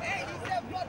Hey, he said one